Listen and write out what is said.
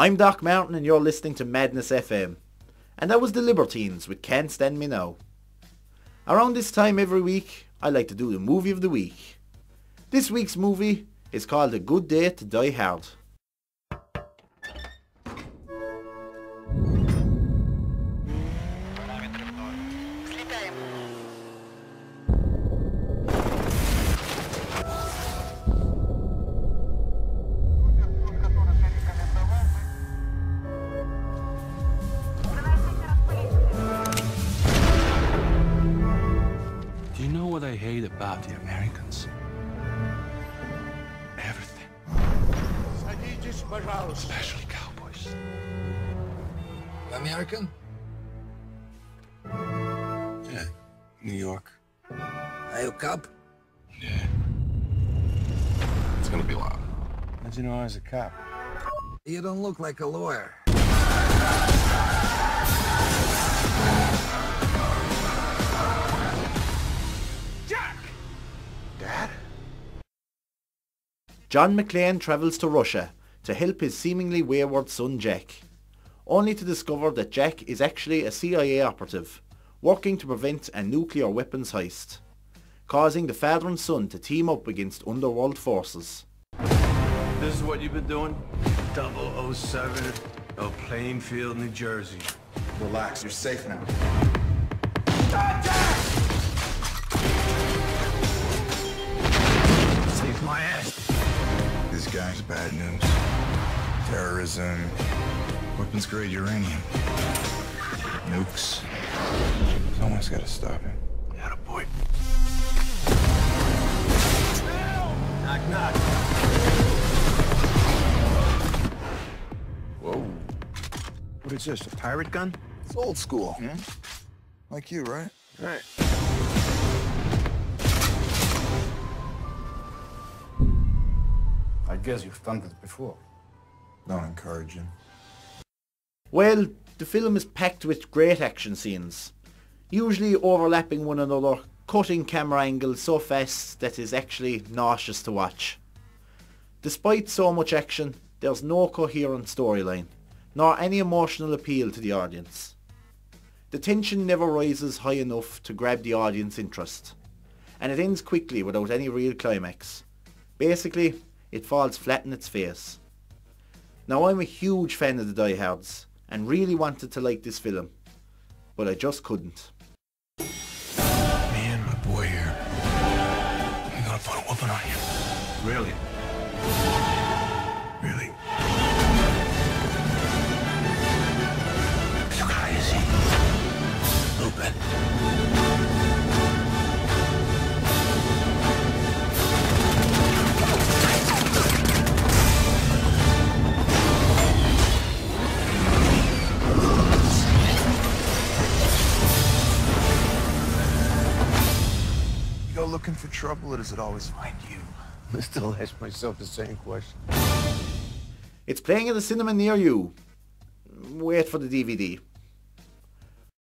I'm Doc Martin and you're listening to Madness FM. And that was The Libertines with Can't Stand Me Now. Around this time every week, I like to do the movie of the week. This week's movie is called A Good Day to Die Hard. About the Americans? Everything. Especially cowboys. American? Yeah, New York. Are you a cop? Yeah. It's gonna be loud. How'd you know I was a cop? You don't look like a lawyer. John McClane travels to Russia to help his seemingly wayward son Jack, only to discover that Jack is actually a CIA operative working to prevent a nuclear weapons heist, causing the father and son to team up against underworld forces. This is what you've been doing? 007 of Plainfield, New Jersey. Relax, you're safe now. Save This guy's bad news. Terrorism, weapons grade uranium, nukes. Someone's gotta stop him. Had a boy. Knock, knock. Whoa. What is this, a pirate gun? It's old school. Hmm? Like you, right? Right. Guess you've done this before. Don't encourage him. Well, the film is packed with great action scenes, usually overlapping one another, cutting camera angles so fast that it's actually nauseous to watch. Despite so much action, there's no coherent storyline, nor any emotional appeal to the audience. The tension never rises high enough to grab the audience interest, and it ends quickly without any real climax. Basically, it falls flat in its face. Now I'm a huge fan of the Die Hards and really wanted to like this film, but I just couldn't. Me and my boy here. We're gonna put a whooping on you. Really? Really? Looking for trouble, or does it always find you? I still ask myself the same question. It's playing in the cinema near you. Wait for the DVD.